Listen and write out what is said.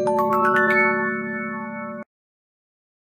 Música